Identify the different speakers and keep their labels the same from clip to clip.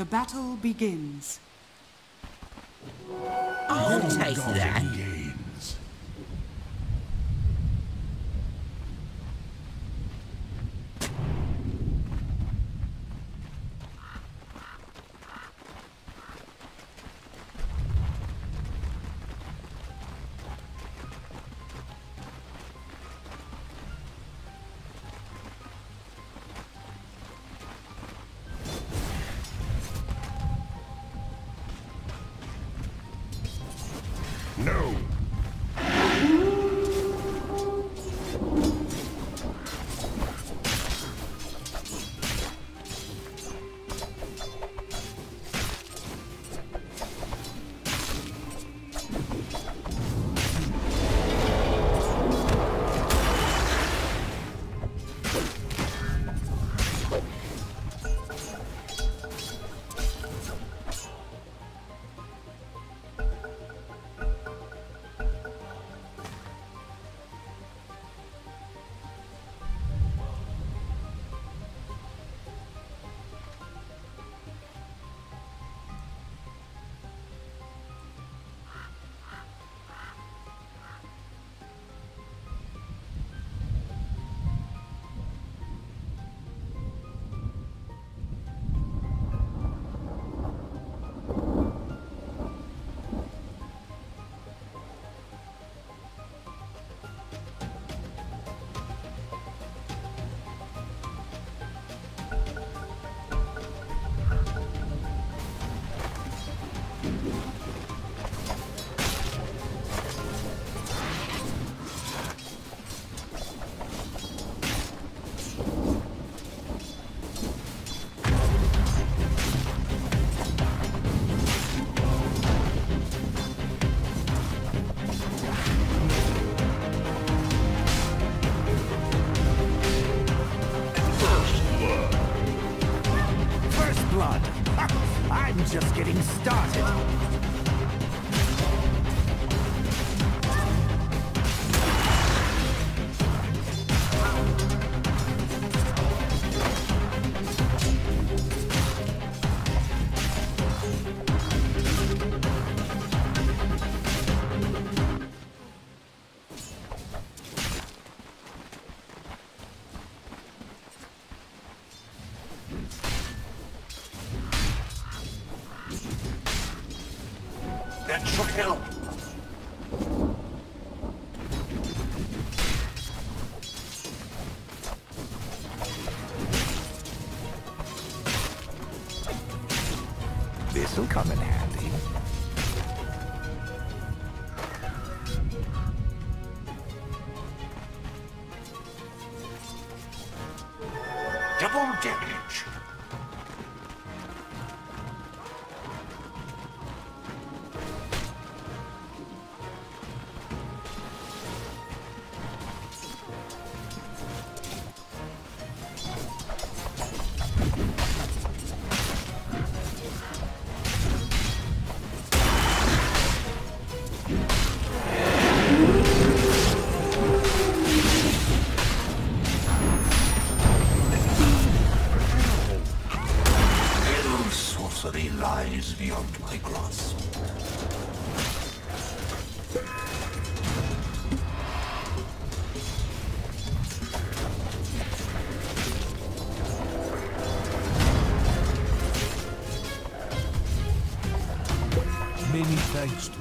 Speaker 1: The battle begins.
Speaker 2: I'll take that.
Speaker 3: still coming here. Engaged.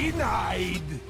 Speaker 3: Denied!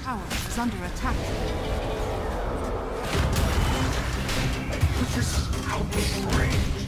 Speaker 1: Tower is under attack.
Speaker 3: This is out of range.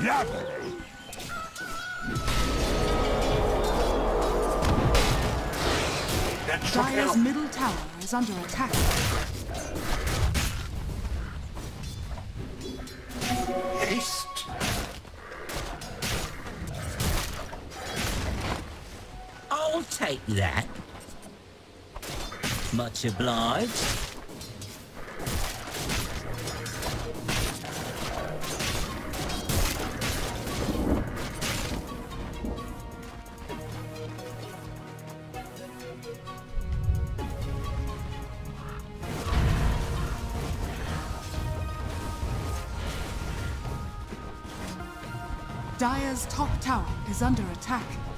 Speaker 3: That should
Speaker 1: middle tower is under attack.
Speaker 3: Haste.
Speaker 4: I'll take that. Much obliged.
Speaker 1: Under attack.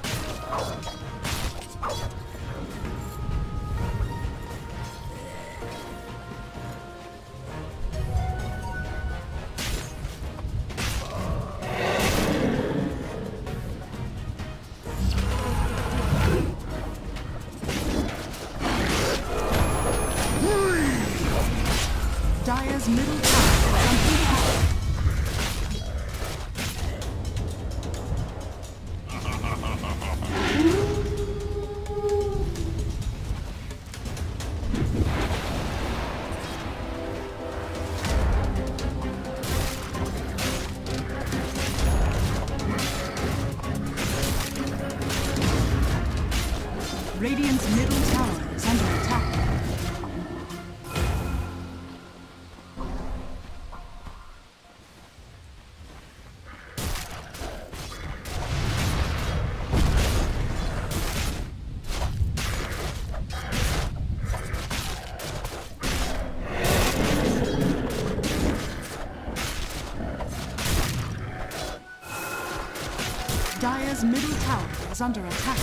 Speaker 1: Dire's middle tower is under attack.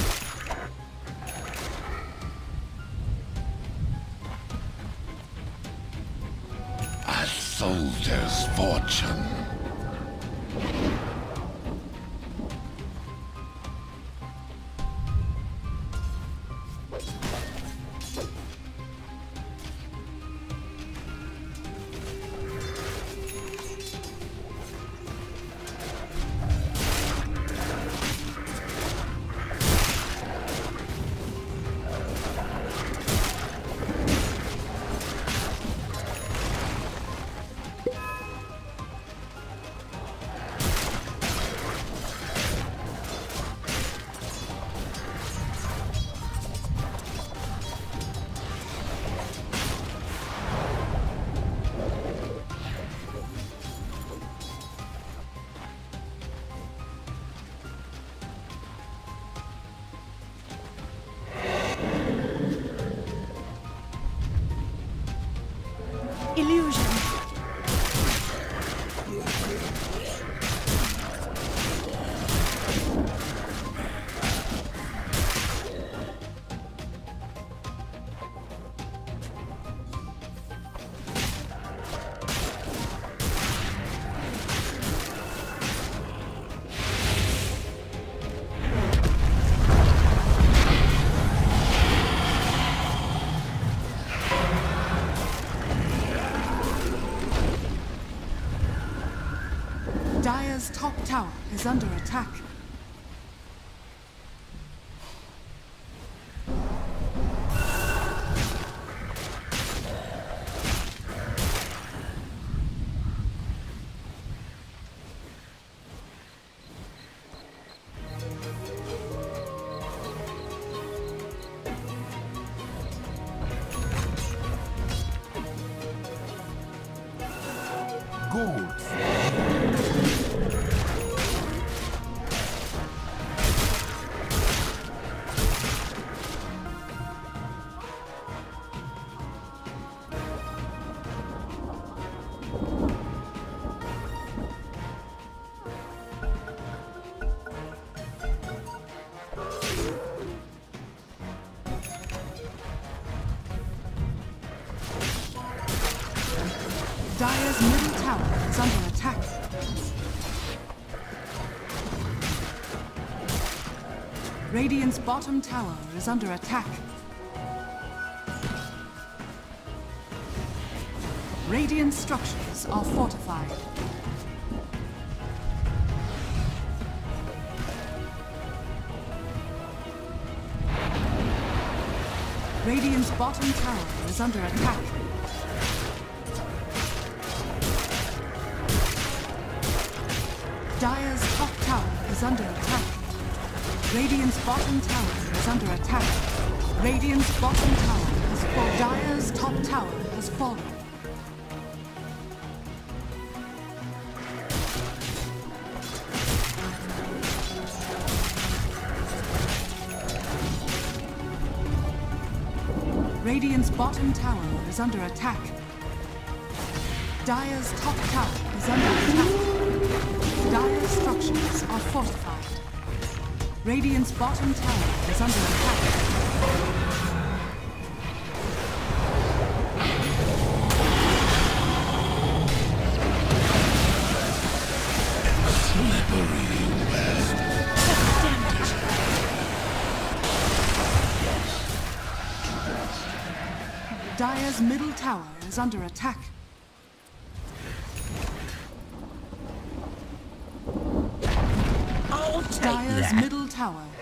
Speaker 3: A soldier's fortune.
Speaker 1: Illusion. Bottom tower is under attack. Radiant structures are fortified. Radiant's bottom tower is under attack. Dire's top tower is under attack. Radiant's bottom tower is under attack. Radiant's bottom tower has fallen. Dire's top tower has fallen. Radiant's bottom tower is under attack. Dire's top tower is under attack. Dire's structures are fortified. Radiant's bottom tower is under attack. Dire's middle tower is under attack.
Speaker 4: I'll take
Speaker 1: Dire's
Speaker 4: that.
Speaker 1: middle tower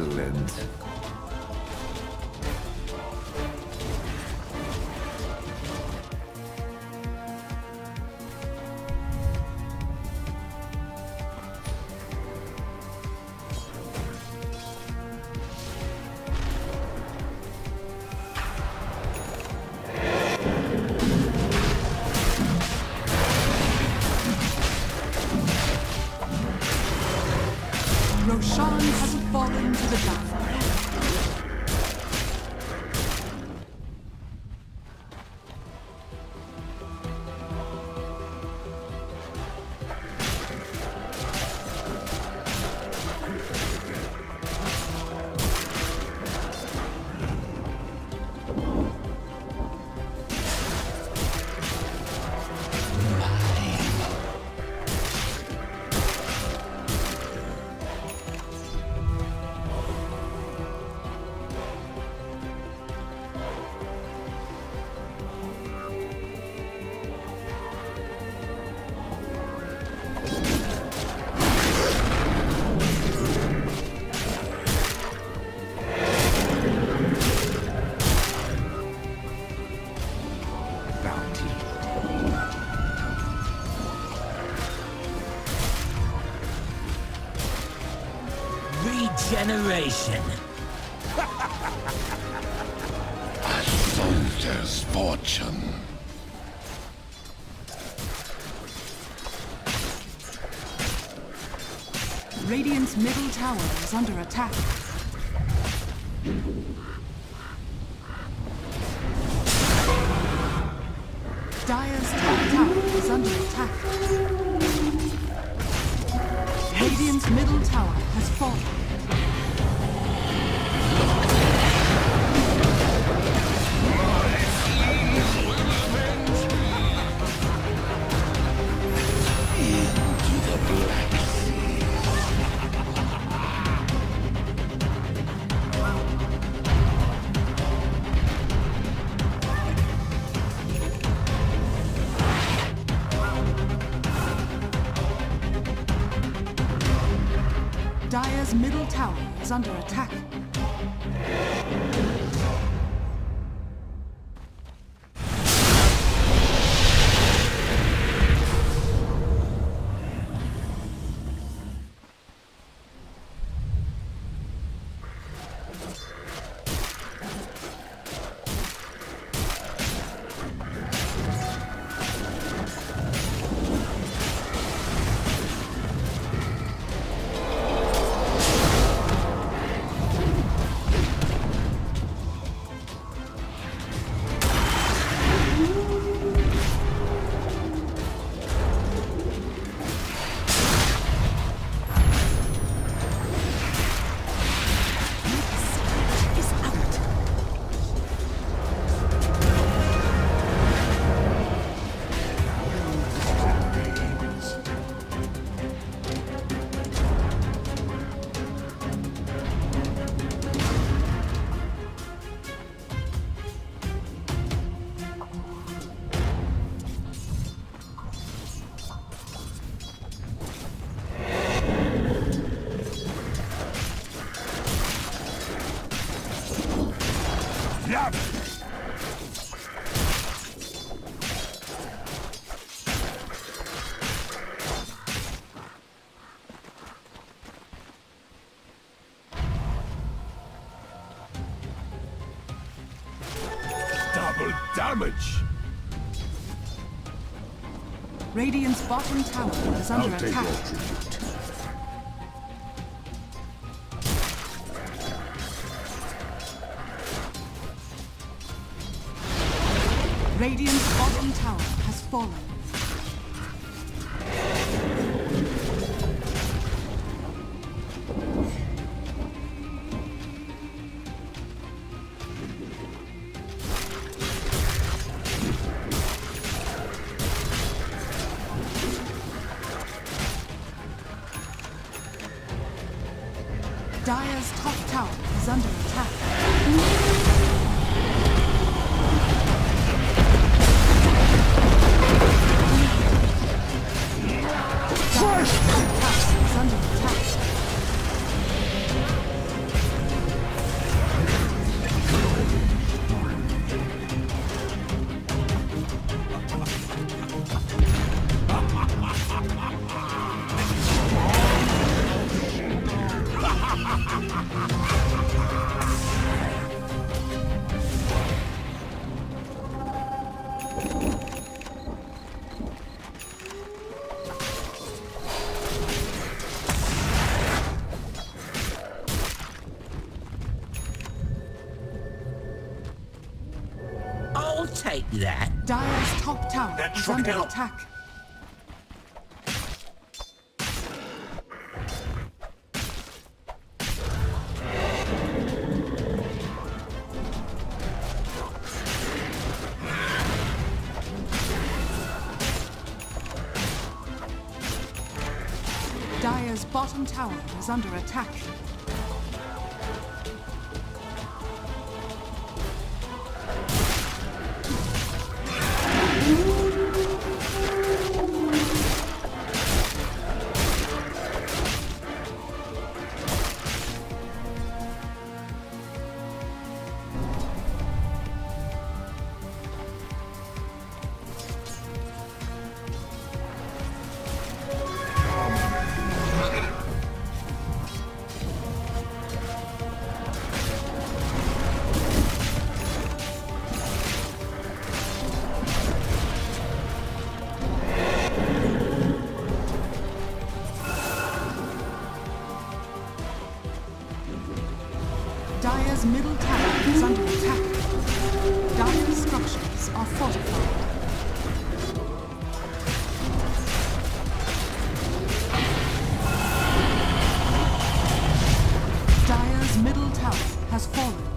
Speaker 2: Excellent.
Speaker 4: Regeneration.
Speaker 3: A soldier's fortune.
Speaker 1: Radiant's middle tower is under attack. Under attack.
Speaker 2: Damage.
Speaker 1: Radiant's bottom tower is under
Speaker 2: I'll
Speaker 1: attack. Radiant's bottom tower has fallen.
Speaker 4: That.
Speaker 1: Dire's top tower
Speaker 3: That
Speaker 1: is under
Speaker 3: help.
Speaker 1: attack. Dire's bottom tower is under attack.
Speaker 3: Has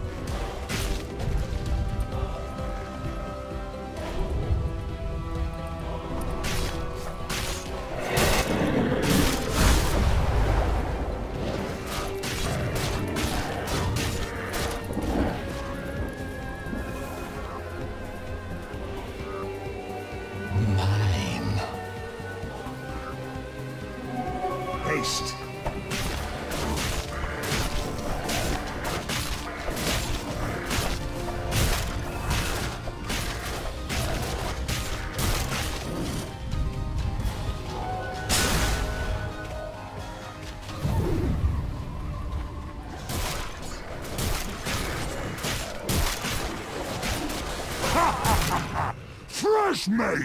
Speaker 1: Fresh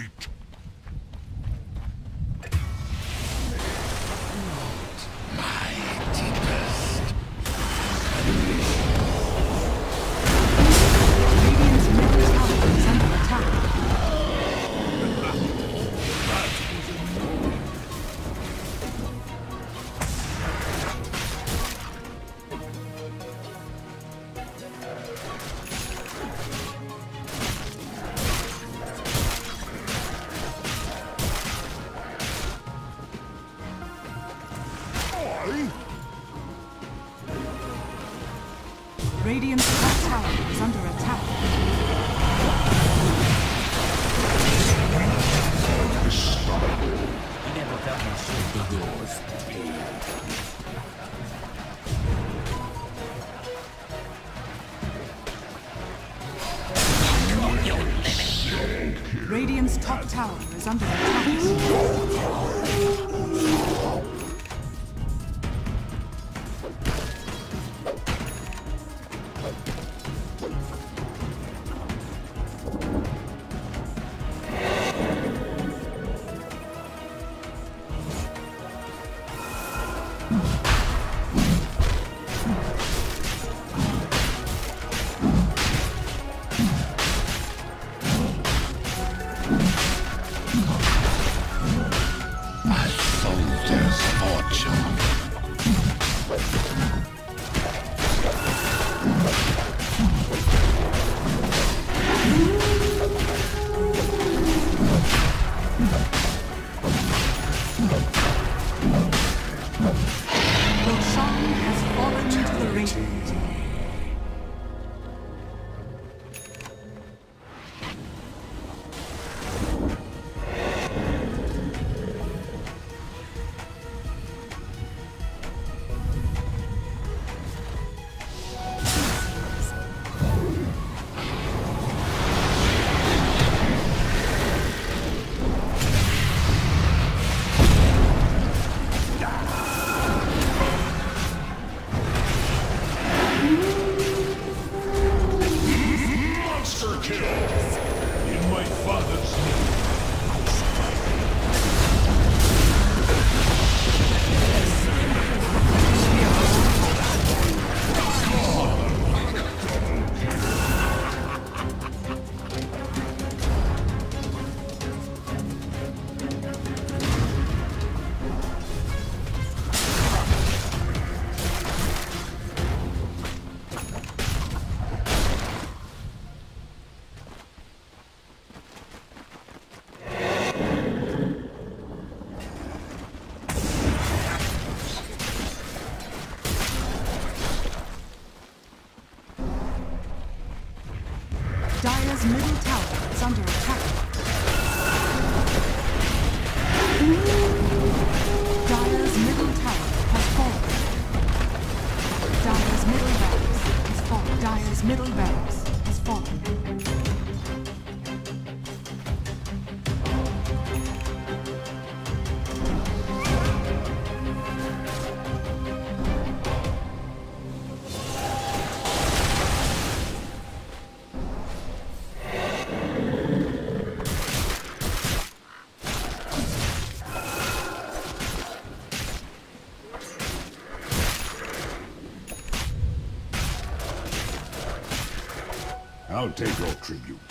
Speaker 3: take your tribute.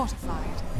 Speaker 1: Fortified.